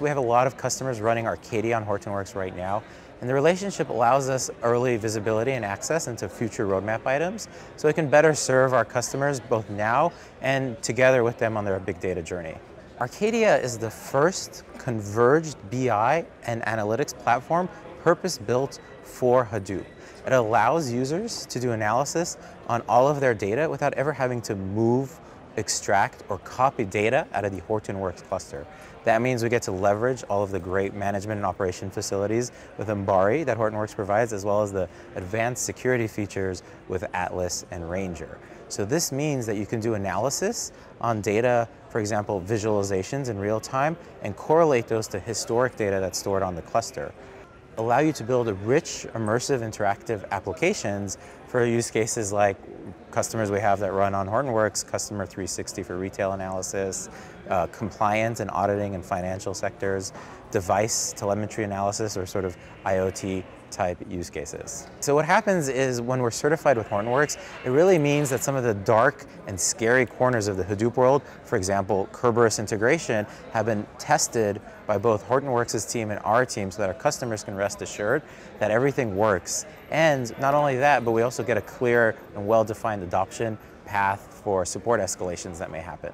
We have a lot of customers running Arcadia on Hortonworks right now, and the relationship allows us early visibility and access into future roadmap items so we can better serve our customers both now and together with them on their big data journey. Arcadia is the first converged BI and analytics platform purpose-built for Hadoop. It allows users to do analysis on all of their data without ever having to move extract or copy data out of the Hortonworks cluster. That means we get to leverage all of the great management and operation facilities with Ambari that Hortonworks provides, as well as the advanced security features with Atlas and Ranger. So this means that you can do analysis on data, for example, visualizations in real time, and correlate those to historic data that's stored on the cluster allow you to build rich, immersive, interactive applications for use cases like customers we have that run on Hortonworks, Customer 360 for retail analysis, uh, compliance and auditing and financial sectors, device telemetry analysis or sort of IoT type use cases. So what happens is when we're certified with Hortonworks, it really means that some of the dark and scary corners of the Hadoop world, for example, Kerberos integration, have been tested by both Hortonworks' team and our team so that our customers can rest assured that everything works. And not only that, but we also get a clear and well-defined adoption path for support escalations that may happen.